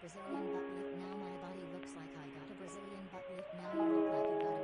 Brazilian butt lift now my body looks like I got a Brazilian butt lift now you look like you got a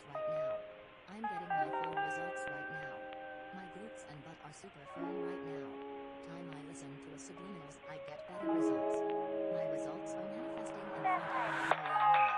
right now. I'm getting my phone results right now. My glutes and butt are super firm right now. Time I listen to a subliminals, I get better results. My results are manifesting in front of me.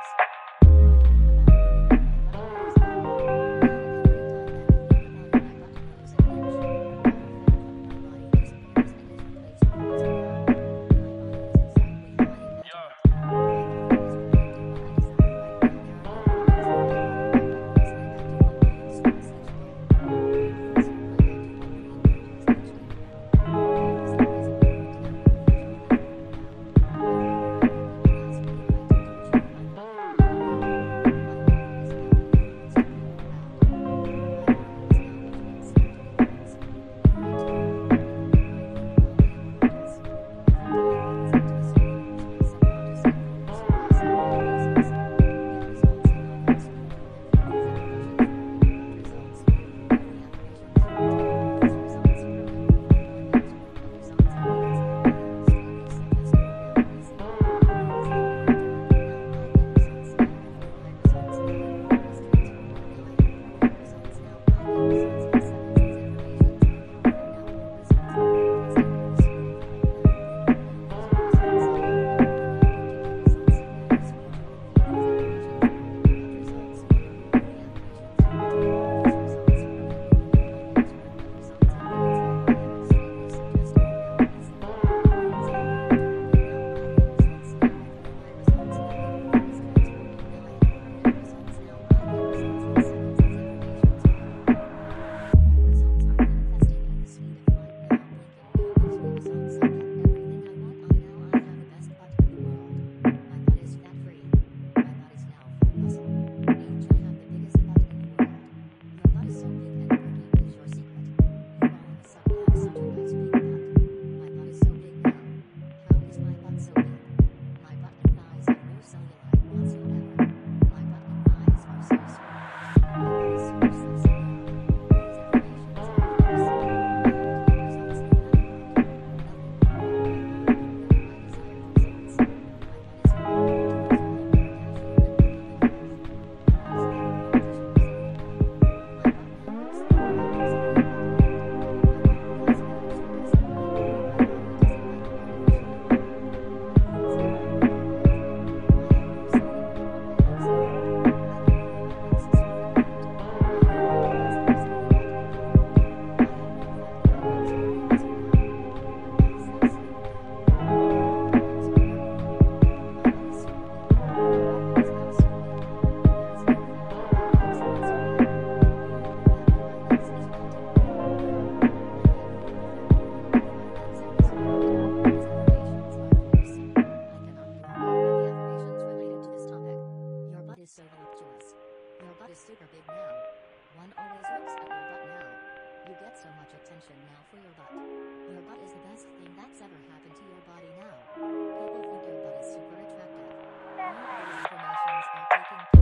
is super big now. One always looks at your butt now. You get so much attention now for your butt. Your butt is the best thing that's ever happened to your body now. People think your butt is super attractive. All informations are taking